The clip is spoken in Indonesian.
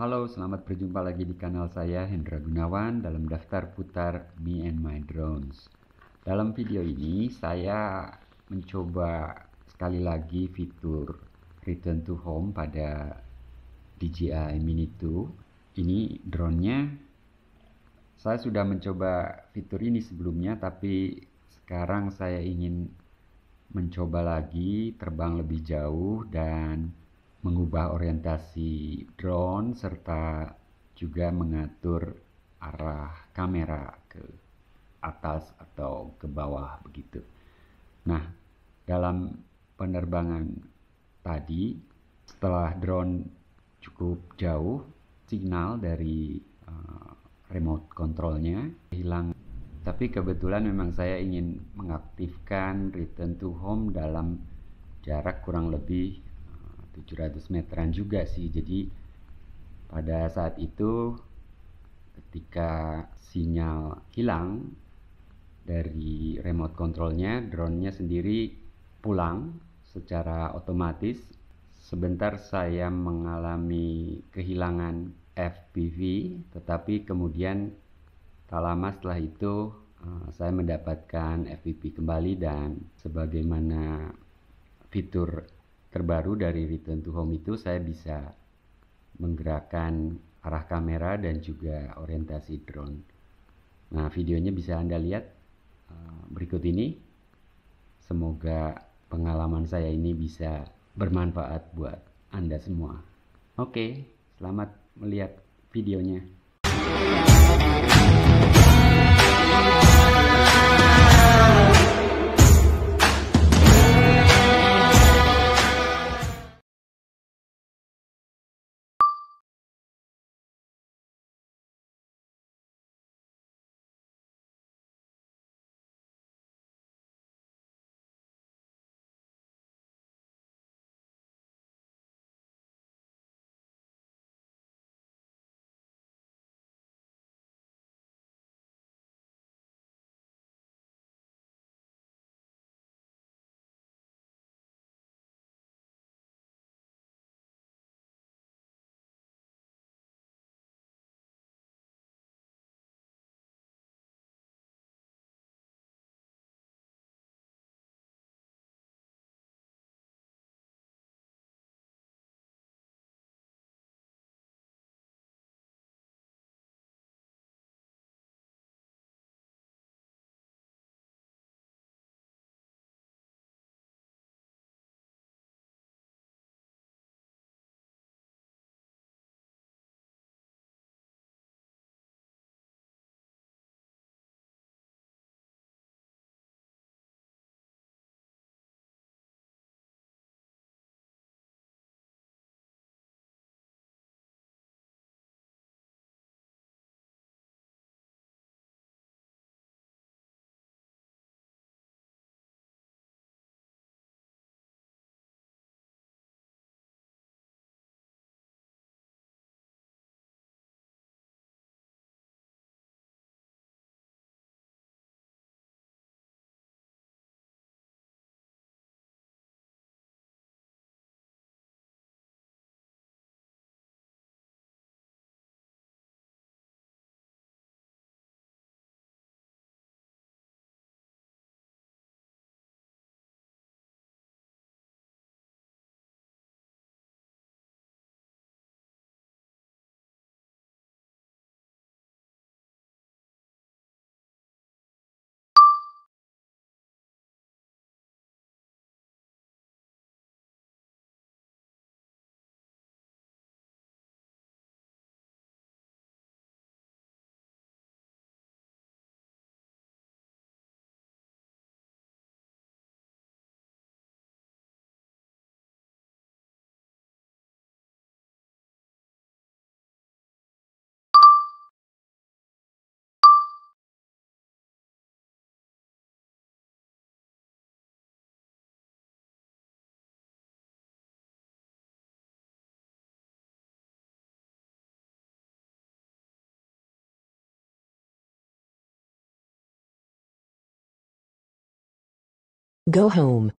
Halo, selamat berjumpa lagi di kanal saya Hendra Gunawan dalam daftar putar Me and My Drones. Dalam video ini saya mencoba sekali lagi fitur Return to Home pada DJI Mini 2. Ini drone-nya saya sudah mencoba fitur ini sebelumnya tapi sekarang saya ingin mencoba lagi terbang lebih jauh dan mengubah orientasi drone serta juga mengatur arah kamera ke atas atau ke bawah begitu. Nah, dalam penerbangan tadi setelah drone cukup jauh, signal dari uh, remote controlnya hilang. Tapi kebetulan memang saya ingin mengaktifkan return to home dalam jarak kurang lebih 700 meteran juga sih. Jadi pada saat itu ketika sinyal hilang dari remote controlnya drone-nya sendiri pulang secara otomatis. Sebentar saya mengalami kehilangan FPV tetapi kemudian tak lama setelah itu uh, saya mendapatkan FPV kembali dan sebagaimana fitur terbaru dari Return to Home itu saya bisa menggerakkan arah kamera dan juga orientasi drone. Nah, videonya bisa Anda lihat uh, berikut ini. Semoga pengalaman saya ini bisa bermanfaat buat Anda semua. Oke, selamat melihat videonya. Go home.